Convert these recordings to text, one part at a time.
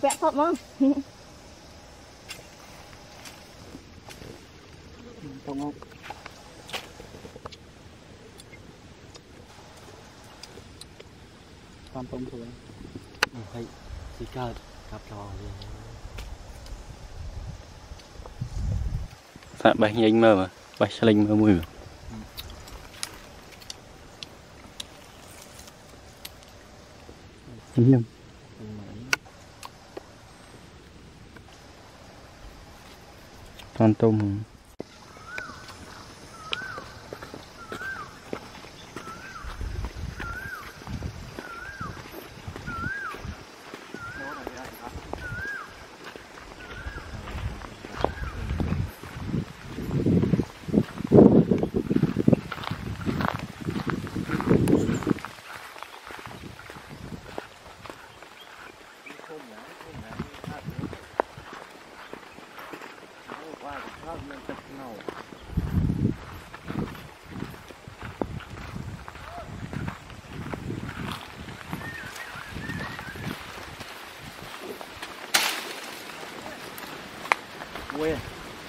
vẽ thật không? Tổng không Tam tông thôi Mình phải chỉ cờ cặp trò rồi Phạm bạch nhanh mơ mà. Bạch xa linh mơ mùi mà. Hãy subscribe Con tôm Where?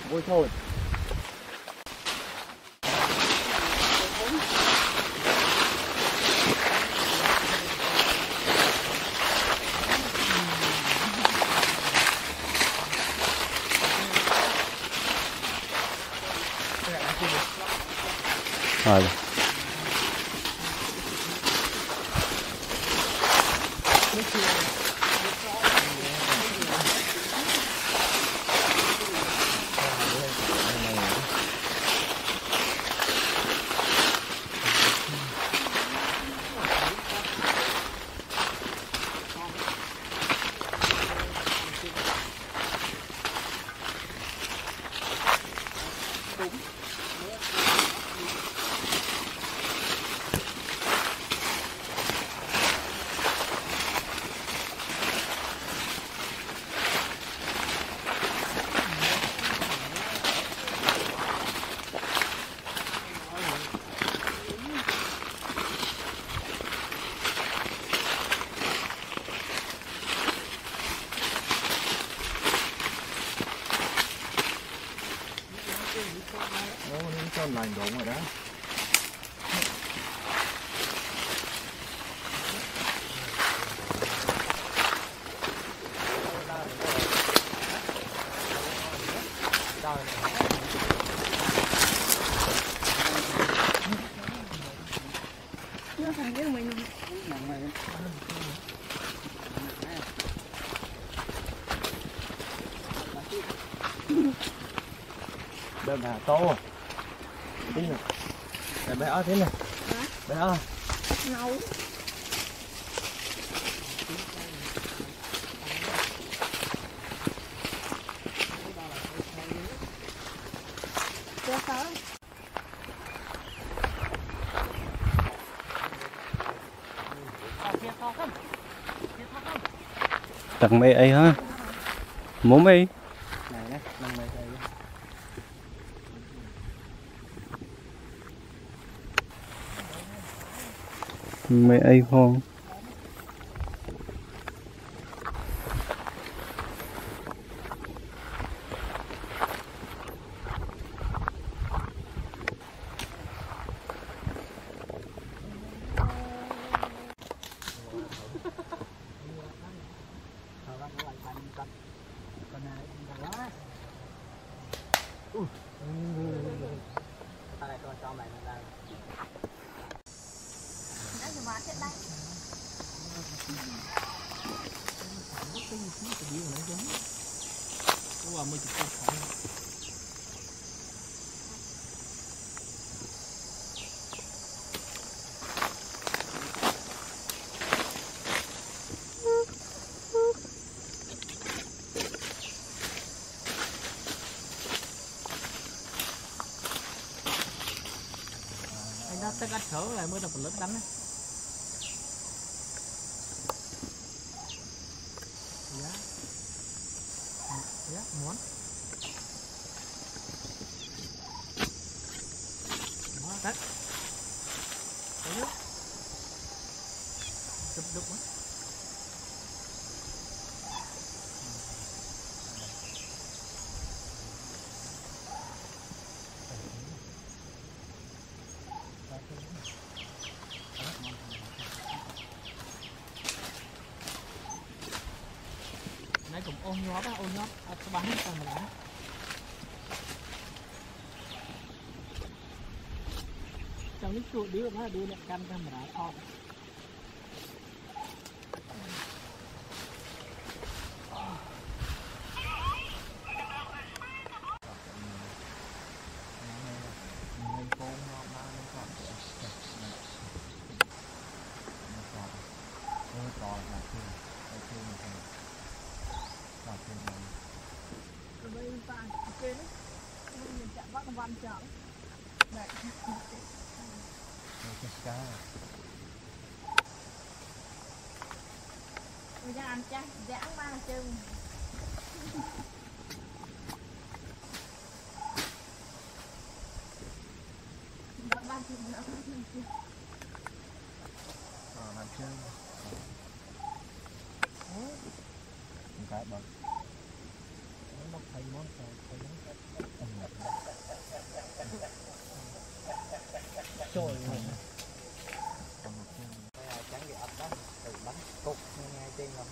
Where's Howard? Rồi Ồ, nó cho lành đúng rồi đó nó thành cái mình Đơn hà to Tí nè Để bé ở thế này Hả? Bé ở nấu. Tặng mẹ ấy ha Muốn mày Mẹ ấy phong Anh thử thở lại mới đập lứt đánh á. Giá Dạ, muốn. Đó, អូសញាប់អូសញាប់អត់ច្បាស់ទេតាមឡាចាំនេះជួយឌឺមកឌឺអ្នកកាន់កាមេរ៉ាអត់ mình chạm bắt con văn chạm Đấy ទៅចេះការ Bây giờ ăn chắc dãng ba chừng Bắt ba chừng nữa អឺបានជើងអូមិនកើតបងមកថៃមកទៅថៃមក trôi rồi trắng gì ập đó từ bánh cục nghe trên lắm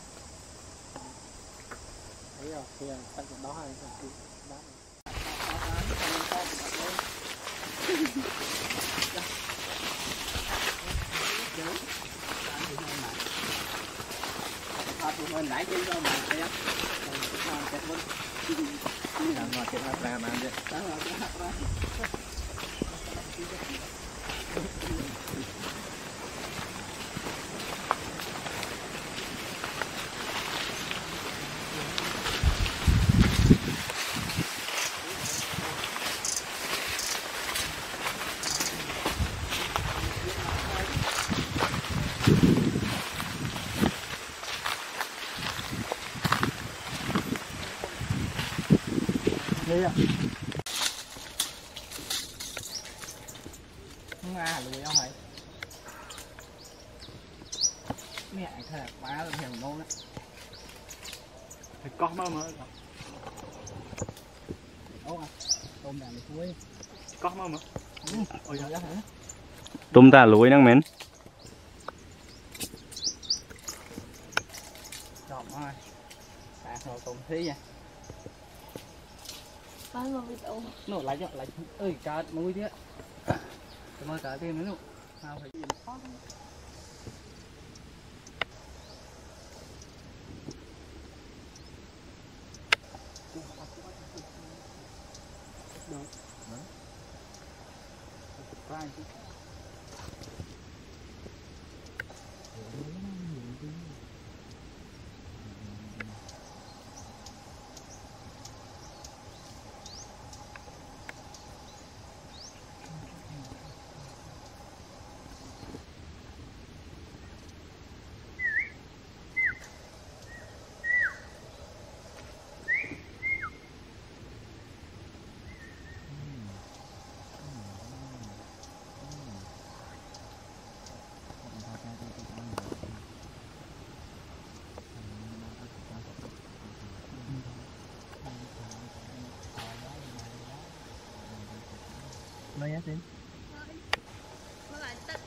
thấy không kia ta cũng đó hay là kia đó Hãy subscribe cho kênh Ghiền Mì Gõ Để không bỏ lỡ những video hấp dẫn chứ đó là thế à không à lùi không phải mẹ thật quá là thèm nôn đấy thì có mà mơ đâu à tôm đà lùi con mơ mơ ừ. ôi giời. Dạ ơi tôm đà lùi đang mến chọn thôi tạt hồ tôm thế nha Bán vào video nổ lại cho lại ơi cá mũi thế cảm ơn cá thêm nữa nào phải Mày á xin Nó lại tích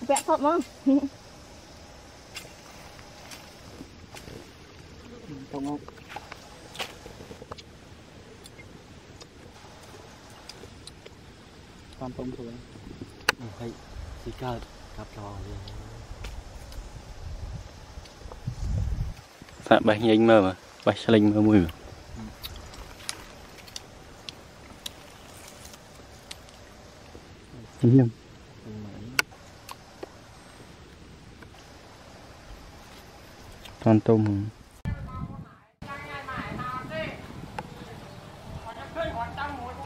Vẽ thật không? không không quan tâm thôi phải chỉ cờ cặp trò phạm bạch anh mơ mà bạch linh mơ mùi mà Chính nhầm Toàn tôm amor.